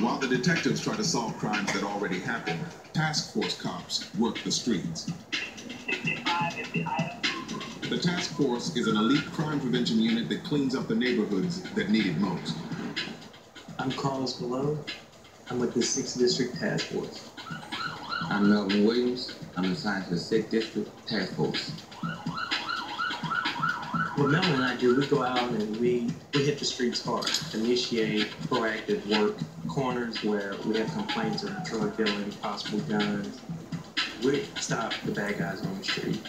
While the detectives try to solve crimes that already happened, task force cops work the streets. The task force is an elite crime prevention unit that cleans up the neighborhoods that need it most. I'm Carlos Malone. I'm with the 6th District Task Force. I'm Melvin Williams. I'm assigned to the 6th District Task Force. What Mel and I do, we go out and we, we hit the streets hard, initiate proactive work, corners where we have complaints of drug dealing, possible guns. We stop the bad guys on the street.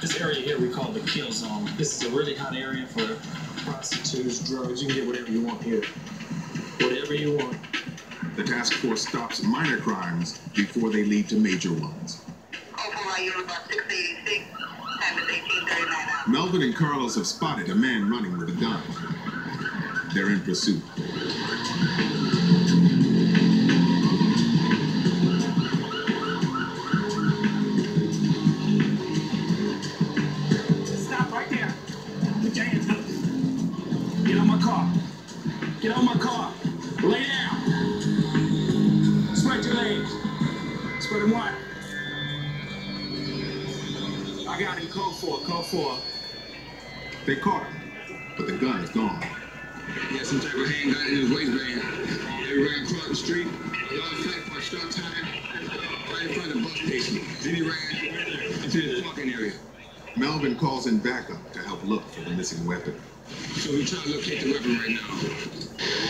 This area here we call the kill zone. This is a really hot area for prostitutes, drugs. You can get whatever you want here. Whatever you want. The task force stops minor crimes before they lead to major ones. Oklahoma Unit 686, time is 1839 hours. Melvin and Carlos have spotted a man running with a gun. They're in pursuit. Stop right there. Put your hands up. Get on my car. Get on my car. Lay down. Spread your legs. Spread them wide. I got him. Code for, Code for. They caught him, but the gun is gone. He some type of handgun in his waistband. They ran across the street, a long fight for a short time, right in front of the bus station. Then he ran into the parking area. Melvin calls in backup to help look for the missing weapon. So we trying to locate the weapon right now.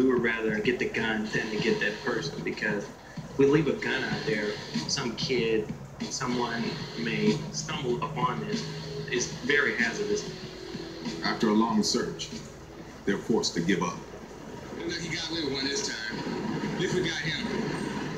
We would rather get the gun than to get that person because we leave a gun out there, some kid, someone may stumble upon this. It's very hazardous. After a long search, they're forced to give up. Look like he got away with one this time. At least we got him.